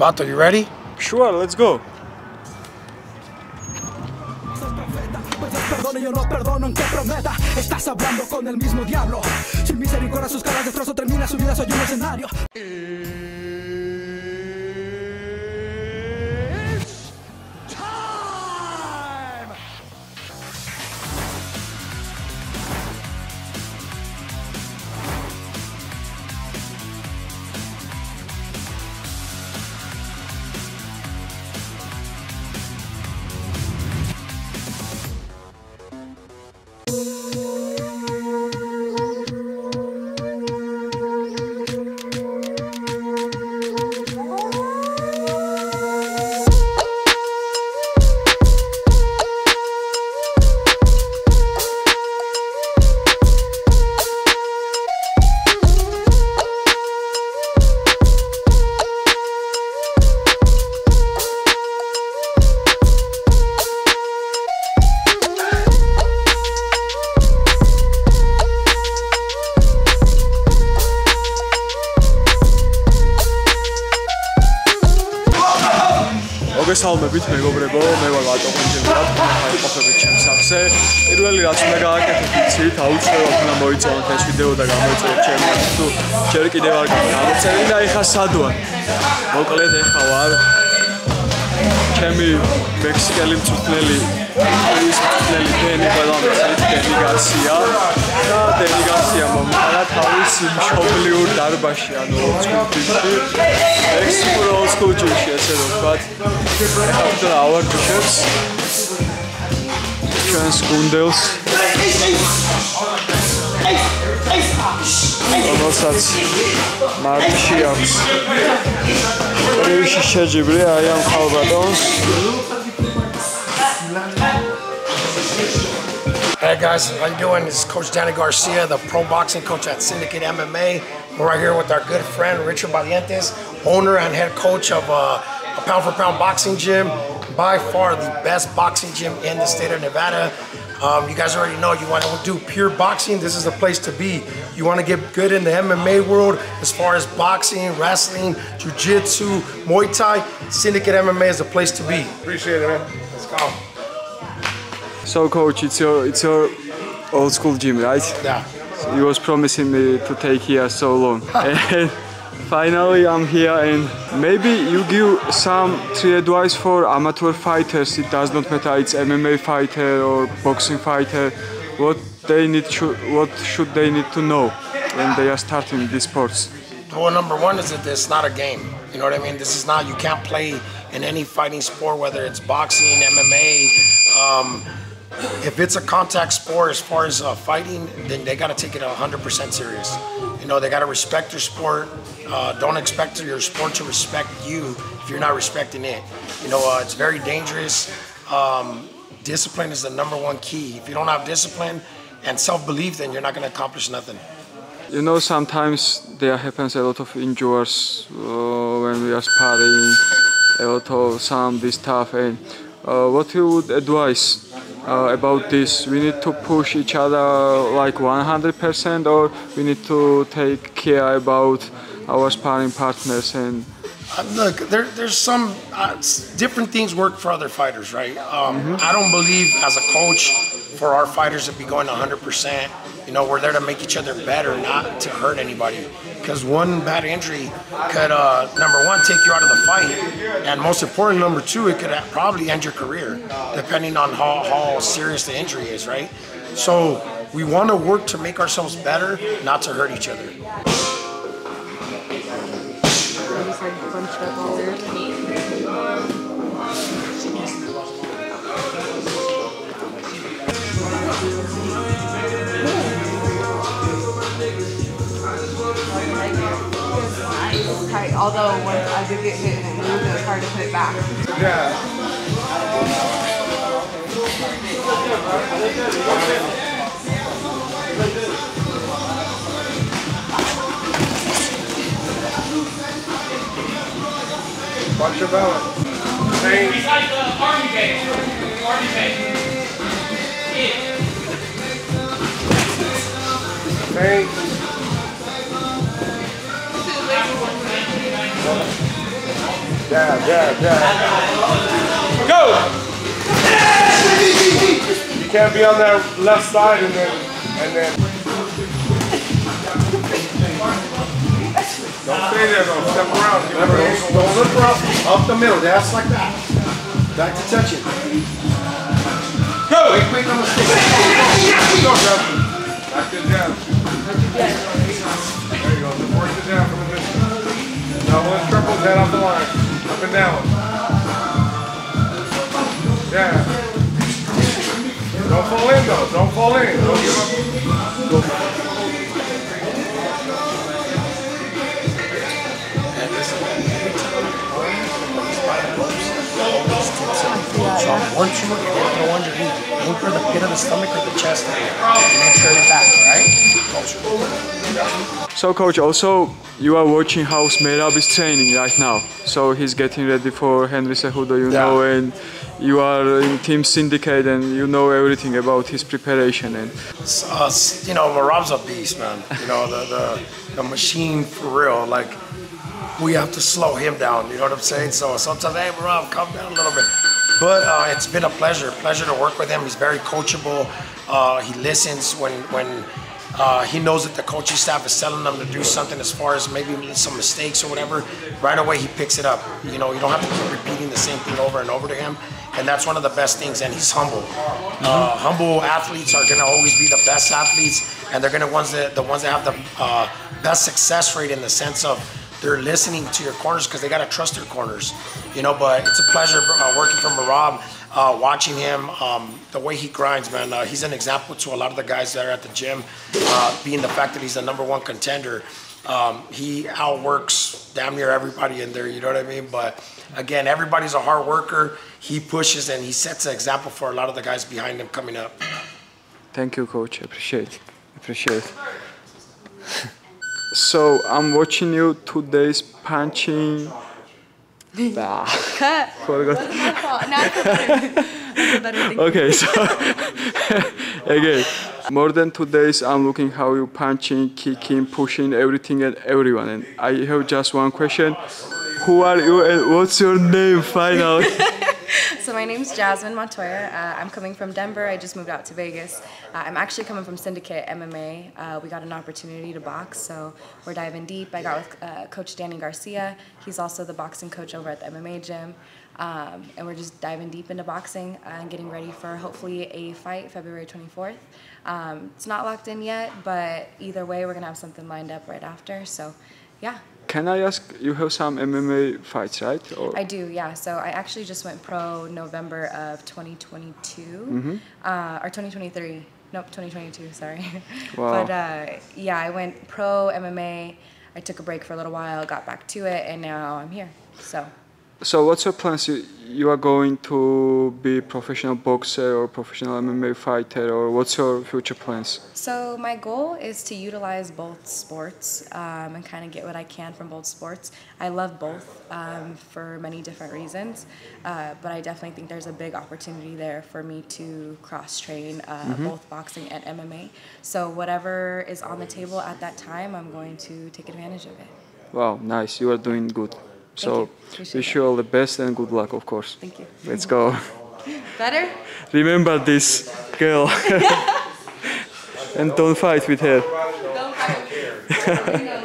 Bato, you ready? Sure, let's go. Yo no perdono aunque prometa Estás hablando con el mismo diablo Sin misericordia sus caras destrozo Termina su vida, soy un escenario მოგესალმებით მეგობრებო, მე ვარ ბატონ ხუნჯებად, ხაი ყოფებით ჩემს სახზე. პირველი რაც უნდა გააკეთოთ, იცით, აუცილებლად უნდა მოიწონოთ ეს ვიდეო და გამოიწეროთ ჩემს თუ ჯერ კიდევ არ გამოწერილი და ეხა სად ვარ? მოკლედ ეხა ვარ ჩემი მექსიკელი მწვრთნელი ის მწვრთნელი დენი ყველამიცით დენი გარსია და მშობლიურ დარბაზში ანუ ოცკულტში მექსიკურ ოცკულტში ესე რომ ვთქვათ. ახლა ავარჯიშებს. ჩვენს გუნდელს. რომელსაც მარკში აქვს. პრევიში შეჯიბრი აი ამ ხალბატონს Hey guys, how you doing? This is Coach Danny Garcia, the pro boxing coach at Syndicate MMA. We're right here with our good friend Richard Valientes, owner and head coach of uh, a pound for pound boxing gym. By far the best boxing gym in the state of Nevada. Um, you guys already know you want to do pure boxing, this is the place to be. You want to get good in the MMA world as far as boxing, wrestling, jiu-jitsu, Muay Thai, Syndicate MMA is the place to be. Appreciate it, man. Let's go. So coach, it's your it's your old school gym, right? Yeah. So you was promising me to take here so long. and finally I'm here and maybe you give some three advice for amateur fighters. It does not matter it's MMA fighter or boxing fighter. What they need to, what should they need to know when they are starting these sports? Well, number one is that it's not a game. You know what I mean? This is not, you can't play in any fighting sport, whether it's boxing, MMA, um, if it's a contact sport as far as uh, fighting, then they got to take it 100% serious. You know, they got to respect their sport. Uh, don't expect your sport to respect you if you're not respecting it. You know, uh, it's very dangerous. Um, discipline is the number one key. If you don't have discipline and self-belief, then you're not going to accomplish nothing. You know, sometimes there happens a lot of injuries uh, when we are sparring, a lot of some this stuff. And uh, what you would advise uh, about this? We need to push each other like 100% or we need to take care about our sparring partners and Uh, look, there, there's some uh, different things work for other fighters, right? Um, I don't believe as a coach for our fighters to be going 100%. You know, we're there to make each other better, not to hurt anybody. Because one bad injury could, uh, number one, take you out of the fight, and most important, number two, it could probably end your career, depending on how, how serious the injury is, right? So we want to work to make ourselves better, not to hurt each other. Tight. Although once I did get hit and it moved, it was hard to put it back. Yeah. Watch your balance. Change. Change. Jab, jab, jab. Go! You can't be on that left side and then, and then. Don't stay there though, step around. Remember, don't, don't look up, up the middle, that's like that. Back to touch Triples, head off the line. Up and down. Yeah. Don't fall in though, don't fall in. Don't give up. So once you look at it, throw underneath. Aim for the pit of the stomach or the chest area. And then turn it back, alright? Closer. So coach, also you are watching how Merab is training right now. So he's getting ready for Henry Cejudo, you Yeah. know, and you are in Team Syndicate and you know everything about his preparation and uh, you know, Marab's a beast, man. You know, the, the the machine for real. Like we have to slow him down. You know what I'm saying? So sometimes, hey, Marab, calm down a little bit. But uh, it's been a pleasure, pleasure to work with him. He's very coachable. Uh, he listens when when uh, he knows that the coaching staff is telling him to do something as far as maybe some mistakes or whatever. Right away, he picks it up. You know, you don't have to keep repeating the same thing over and over to him. And that's one of the best things. And he's humble. Uh, humble athletes are gonna always be the best athletes, and they're gonna ones that the ones that have the uh, best success rate in the sense of they're listening to your corners because they gotta trust their corners, you know. But it's a pleasure uh, working for Marab, uh, watching him, um, the way he grinds, man. Uh, he's an example to a lot of the guys that are at the gym, uh, being the fact that he's the number one contender. Um, he outworks damn near everybody in there, you know what I mean? But again, everybody's a hard worker. He pushes and he sets an example for a lot of the guys behind him coming up. Thank you, coach. Appreciate, appreciate. so I'm watching you two days punching. Forgot. Now I feel better. I feel better thinking. Okay, so again, more than two days, I'm looking how you punching, kicking, pushing everything and everyone. And I have just one question: Who are you and what's your name? Finally. So my name's Jasmine Montoya. Uh, I'm coming from Denver. I just moved out to Vegas. Uh, I'm actually coming from Syndicate MMA. Uh, we got an opportunity to box, so we're diving deep. I got with uh, Coach Danny Garcia. He's also the boxing coach over at the MMA gym. Um, and we're just diving deep into boxing and getting ready for hopefully a fight February 24th. Um, it's not locked in yet, but either way, we're gonna have something lined up right after. So, yeah. Can I ask? You have some MMA fights, right? Or I do, yeah. So I actually just went pro November of 2022, Mm-hmm. uh, or 2023. Nope, 2022. Sorry. Wow. but uh, yeah, I went pro MMA. I took a break for a little while, got back to it, and now I'm here. So So what's your plans? You, you are going to be professional boxer or professional MMA fighter, or what's your future plans? So my goal is to utilize both sports um, and kind of get what I can from both sports. I love both um, for many different reasons, uh, but I definitely think there's a big opportunity there for me to cross train uh, both boxing and MMA. So whatever is on the table at that time, I'm going to take advantage of it. Wow, nice. You are doing good. So you. Wish you all the best and good luck, of course. Thank you. Let's go. Better? Remember this girl. and don't fight with her. Don't fight. You know,